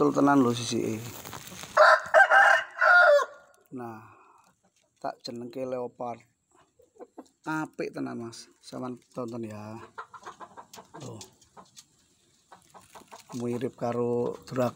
betul tenan lho sisi nah tak jenengke leopard. Apik tenan mas. Sama tonton ya. Tuh. Mirip karo dragon